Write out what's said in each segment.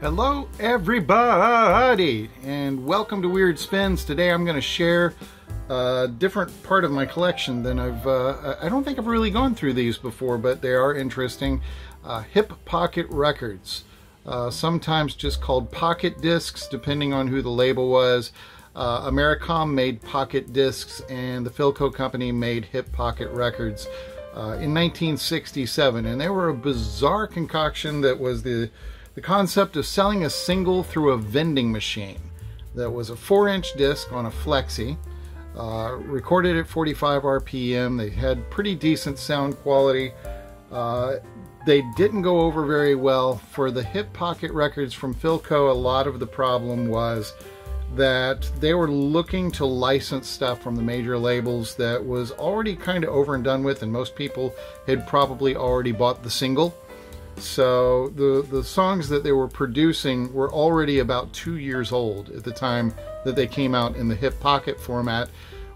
Hello everybody and welcome to Weird Spins. Today I'm going to share a different part of my collection than I've, uh, I don't think I've really gone through these before, but they are interesting. Uh, hip Pocket Records, uh, sometimes just called pocket discs depending on who the label was. Uh, Americom made pocket discs and the Philco company made Hip Pocket Records uh, in 1967 and they were a bizarre concoction that was the the concept of selling a single through a vending machine that was a four inch disc on a flexi uh, recorded at 45 RPM. They had pretty decent sound quality. Uh, they didn't go over very well. For the hip pocket records from Philco, a lot of the problem was that they were looking to license stuff from the major labels that was already kind of over and done with, and most people had probably already bought the single. So the, the songs that they were producing were already about two years old at the time that they came out in the hip pocket format,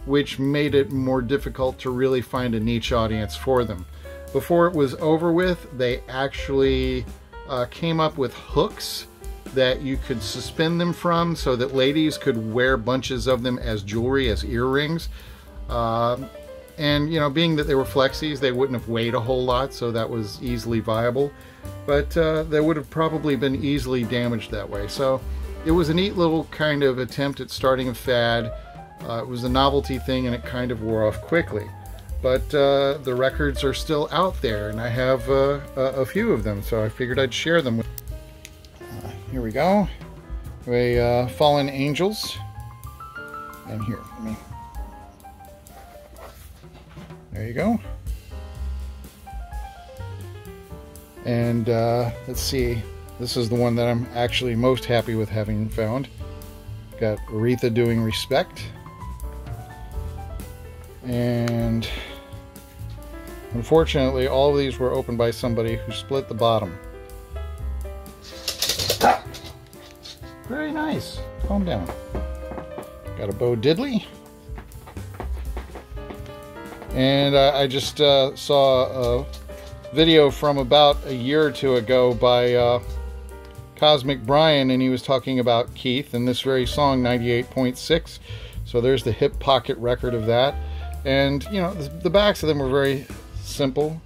which made it more difficult to really find a niche audience for them. Before it was over with, they actually uh, came up with hooks that you could suspend them from so that ladies could wear bunches of them as jewelry, as earrings. Uh, and, you know, being that they were flexies, they wouldn't have weighed a whole lot, so that was easily viable. But uh, they would have probably been easily damaged that way. So it was a neat little kind of attempt at starting a fad. Uh, it was a novelty thing and it kind of wore off quickly. But uh, the records are still out there, and I have uh, a, a, few of them, so I figured I'd share them with uh, Here we go. We uh, Fallen Angels. And here, let me there you go. And uh, let's see, this is the one that I'm actually most happy with having found. Got Aretha doing Respect. And unfortunately, all of these were opened by somebody who split the bottom. Very nice. Calm down. Got a Bo Diddley. And uh, I just uh, saw a video from about a year or two ago by uh, Cosmic Brian, and he was talking about Keith and this very song, 98.6. So there's the hip pocket record of that. And, you know, the, the backs of them were very simple.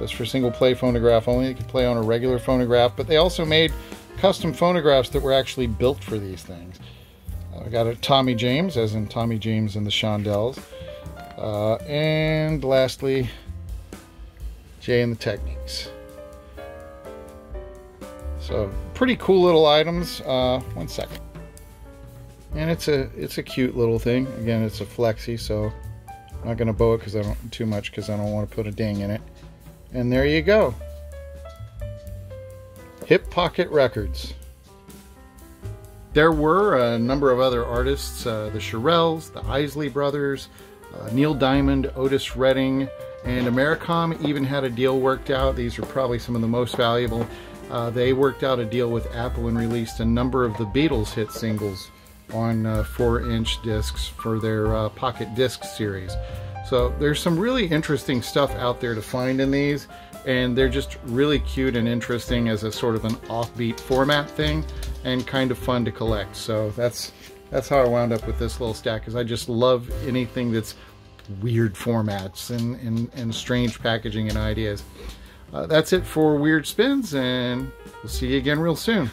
That's for single play phonograph only. You could play on a regular phonograph, but they also made custom phonographs that were actually built for these things. I got a Tommy James, as in Tommy James and the Shondells. Uh, and lastly, Jay and the Techniques. So pretty cool little items. Uh, one second. And it's a it's a cute little thing. Again, it's a flexi, so I'm not gonna bow it because I don't too much because I don't want to put a ding in it. And there you go. Hip Pocket Records. There were a number of other artists, uh, the Shirelles, the Isley Brothers, uh, Neil Diamond, Otis Redding, and Americom even had a deal worked out. These are probably some of the most valuable. Uh, they worked out a deal with Apple and released a number of the Beatles hit singles on uh, 4-inch discs for their uh, Pocket Disc series. So there's some really interesting stuff out there to find in these and they're just really cute and interesting as a sort of an offbeat format thing and kind of fun to collect. So that's that's how I wound up with this little stack because I just love anything that's weird formats and, and, and strange packaging and ideas. Uh, that's it for Weird Spins and we'll see you again real soon.